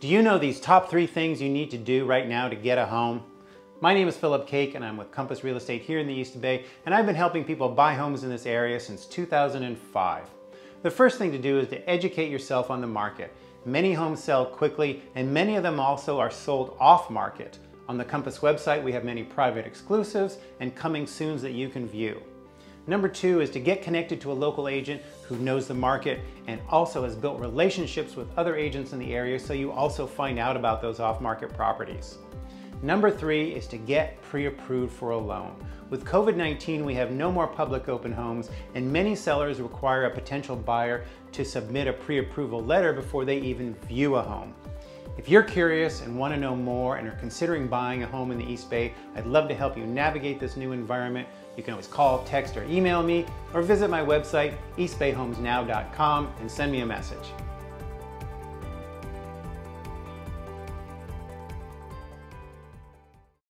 Do you know these top three things you need to do right now to get a home? My name is Philip Kaake and I'm with Compass Real Estate here in the East Bay and I've been helping people buy homes in this area since 2005. The first thing to do is to educate yourself on the market. Many homes sell quickly and many of them also are sold off market. On the Compass website we have many private exclusives and coming soons that you can view. Number two is to get connected to a local agent who knows the market and also has built relationships with other agents in the area so you also find out about those off-market properties. Number three is to get pre-approved for a loan. With COVID-19, we have no more public open homes and many sellers require a potential buyer to submit a pre-approval letter before they even view a home. If you're curious and want to know more and are considering buying a home in the East Bay, I'd love to help you navigate this new environment. You can always call, text, or email me, or visit my website, eastbayhomesnow.com, and send me a message.